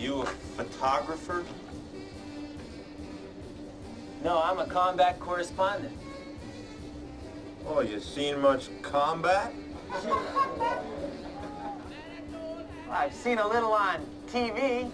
You a photographer? No, I'm a combat correspondent. Oh, you seen much combat? I've seen a little on TV.